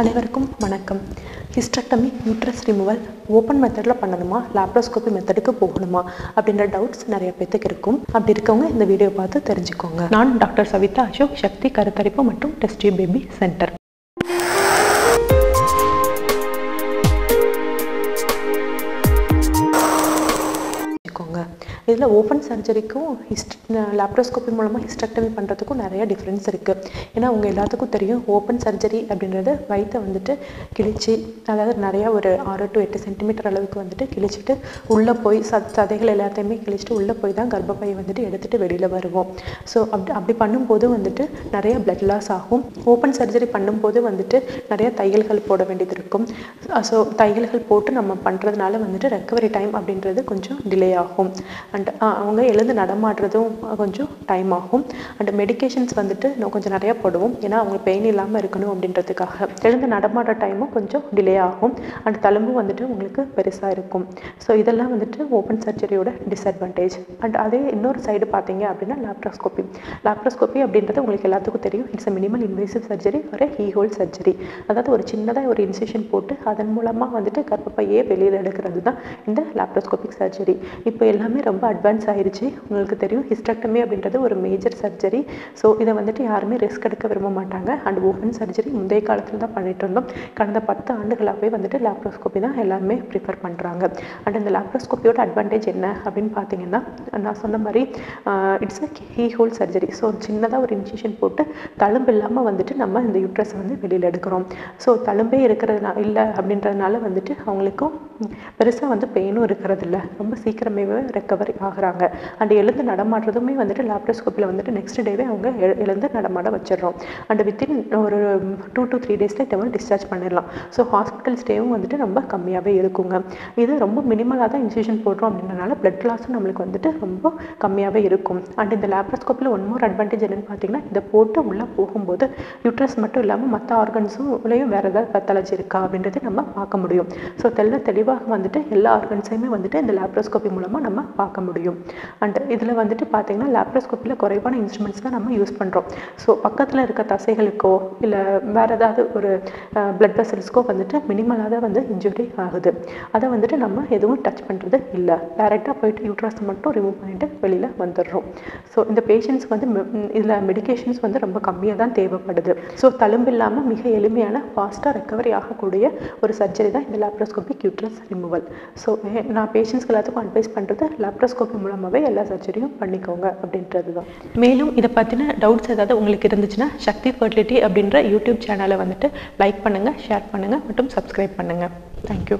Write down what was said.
அனைவருக்கும் வணக்கம். Hysterectomy uterus removal open மெத்தடில் பண்ணணுமா? லாப்ரோஸ்கோபி மெத்தடுக்கு போகணுமா? அப்படின்ற டவுட்ஸ் நிறைய பேத்துக்கு இருக்கும். அப்படி இருக்கவங்க இந்த வீடியோ பார்த்து தெரிஞ்சுக்கோங்க. நான் டாக்டர் சவிதா அசோக் சக்தி கருத்தரிப்பு மற்றும் டெஸ்டி பேபி சென்டர் இதில் ஓப்பன் சர்ஜரிக்கும் ஹிஸ்ட் லாப்ரோஸ்கோபி மூலமாக ஹிஸ்டக்டமி பண்ணுறதுக்கும் நிறைய டிஃப்ரென்ஸ் இருக்குது ஏன்னா உங்கள் எல்லாத்துக்கும் தெரியும் ஓப்பன் சர்ஜரி அப்படின்றது வயிற்றை வந்துட்டு கிழிச்சு அதாவது நிறையா ஒரு ஆறு டு எட்டு சென்டிமீட்டர் அளவுக்கு வந்துட்டு கிழிச்சிட்டு உள்ளே போய் ச சதைகள் எல்லாத்தையுமே கிழிச்சிட்டு உள்ளே போய் தான் கர்ப்பப்பையை வந்துட்டு எடுத்துகிட்டு வெளியில் வருவோம். ஸோ அப்படி அப்படி பண்ணும்போது வந்துட்டு நிறைய பிளட் லாஸ் ஆகும். ஓப்பன் சர்ஜரி பண்ணும்போது வந்துட்டு நிறைய தையல்கள் போட வேண்டியது இருக்கும். ஸோ தையல்கள் போட்டு நம்ம பண்ணுறதுனால வந்துட்டு ரெக்கவரி டைம் அப்படின்றது கொஞ்சம் டிலே ஆகும். அண்ட் அவங்க எழுந்து நடமாடுறதும் கொஞ்சம் டைம் ஆகும். அண்ட் மெடிகேஷன்ஸ் வந்துட்டு இன்னும் கொஞ்சம் நிறையா போடுவோம். ஏன்னா அவங்க பெயின் இல்லாமல் இருக்கணும் அப்படின்றதுக்காக. எழுந்து நடமாடுற டைமும் கொஞ்சம் டிலே ஆகும். அண்ட் தழும்பும் வந்துட்டு உங்களுக்கு பெருசாக இருக்கும். ஸோ இதெல்லாம் வந்துட்டு ஓப்பன் சர்ஜரியோட டிஸ்அட்வான்டேஜ் அண்ட் அதே இன்னொரு சைடு பார்த்தீங்க அப்படின்னா லாப்ரோஸ்கோபி லாப்ரோஸ்கோபி அப்படின்றது உங்களுக்கு எல்லாத்துக்கும் தெரியும். It's a minimal invasive surgery ஒரு ஹீ ஹோல் சர்ஜரி அதாவது ஒரு சின்னதாக ஒரு இன்சிஷன் போட்டு அதன் மூலமாக வந்துட்டு கர்ப்பப்பையே வெளியில் எடுக்கிறது தான் இந்த லாப்ரோஸ்கோபிக் சர்ஜரி இப்போ எல்லாமே ரொம்ப அட்வான்ஸ் ஆயிடுச்சு உங்களுக்கு தெரியும் ஹிஸ்டக்டமி அப்படின்றது ஒரு மேஜர் சர்ஜரி ஸோ இதை வந்துட்டு யாருமே ரிஸ்க் எடுக்க விரும்ப மாட்டாங்க. அண்ட் ஓப்பன் சர்ஜரி முந்தைய காலத்தில் தான் பண்ணிட்டு இருந்தோம். கடந்த பத்து ஆண்டுகளாகவே வந்துட்டு லாப்ரோஸ்கோபி தான் எல்லாருமே ப்ரிஃபர் பண்ணுறாங்க அண்ட் இந்த லேப்ரோஸ்கோப்பியோட அட்வான்டேஜ் என்ன அப்படின்னு பார்த்தீங்கன்னா நான் சொன்ன மாதிரி it's a keyhole surgery so சின்னதாக ஒரு இன்ஜெக்ஷன் போட்டு தழும்பு இல்லாமல் வந்துட்டு நம்ம இந்த யூட்ரஸை வந்து வெளியில் எடுக்கிறோம். ஸோ தழும்பே இருக்கிறதுனா இல்லை அப்படின்றதுனால வந்துட்டு அவங்களுக்கும் பெருசாக வந்து பெயினும் இருக்கிறது இல்லை ரொம்ப சீக்கிரமே ரெக்கவரி ஆகிறாங்க. அண்ட் எழுந்து நடமாடுறதுமே வந்துட்டு லாப்ரோஸ்கோப்பில் வந்துட்டு நெக்ஸ்ட் டேவே அவங்க எ- எழுந்து நடமாட வச்சிடுறோம். அண்ட் வித்தின் ஒரு டூ டு த்ரீ டேஸில் டெவல் டிஸ்சார்ஜ் பண்ணிடலாம். ஸோ ஹாஸ்பிட்டல் ஸ்டேவும் வந்துட்டு ரொம்ப கம்மியாகவே இருக்குங்க. இது ரொம்ப மினிமலாக தான் இன்ஜெக்ஷன் போடுறோம் அப்படின்றனால பிளட் லாஸும் நம்மளுக்கு வந்துட்டு ரொம்ப கம்மியாகவே இருக்கும். அண்ட் இந்த லாப்ரோஸ்கோப்பில் ஒன் மோர் அட்வான்டேஜ் என்னென்னு பார்த்தீங்கன்னா இதை போட்டு உள்ளே போகும்போது யூட்ரஸ் மட்டும் இல்லாமல் மற்ற ஆர்கன்ஸும் உள்ளேயும் வேறு ஏதாவது பத்தாலஜி இருக்கா அப்படின்றது நம்ம பார்க்க முடியும். ஸோ தெல்ல தெளிவாக வந்துட்டு எல்லா ஆர்கன்ஸையுமே வந்துட்டு இந்த லாப்ரோஸ்கோப்பி மூலமாக நம்ம பார்க்க முடியும். அண்ட் இதில் வந்துட்டு பார்த்தீங்கன்னா லாப்ரோஸ்கோப்பியில் குறைவான இன்ஸ்ட்ருமெண்ட்ஸ் தான் நம்ம யூஸ் பண்ணுறோம் ஸோ பக்கத்தில் இருக்க தசைகளுக்கோ இல்லை வேறு ஏதாவது ஒரு பிளட் வெசல்ஸ்க்கோ வந்துட்டு மினிமலாக தான் வந்து இன்ஜுரி ஆகுது. அதை வந்துட்டு நம்ம எதுவும் டச் பண்ணுறது இல்லை. டேரெக்டாக போயிட்டு யூட்ரஸ் மட்டும் ரிமூவ் பண்ணிவிட்டு வெளியில் வந்துடுறோம். ஸோ இந்த பேஷண்ட்ஸ்க்கு வந்து இதில் மெடிகேஷன்ஸ் வந்து ரொம்ப கம்மியாக தான் தேவைப்படுது. ஸோ தழும்பு இல்லாமல் மிக எளிமையான ஃபாஸ்ட்டாக ரெக்கவரி ஆகக்கூடிய ஒரு சர்ஜரி தான் இந்த லேப்ரோஸ்கோபிக் யூட்ரஸ் ரிமூவல் ஸோ நான் பேஷண்ட்ஸ்க்கு எல்லாத்துக்கும் அட்வைஸ் பண்ணுறது லாப்ரோஸ்கோபி மூலமாகவே எல்லா சர்ஜரியும் பண்ணிக்கோங்க அப்படின்றது தான் மேலும் இதை பற்றின டவுட்ஸ் ஏதாவது உங்களுக்கு இருந்துச்சுன்னா சக்தி ஃபர்டிலிட்டி அப்படின்ற யூடியூப் சேனலை வந்துட்டு லைக் பண்ணுங்கள் ஷேர் பண்ணுங்கள் மற்றும் சப்ஸ்கிரைப் பண்ணுங்கள் தேங்க்யூ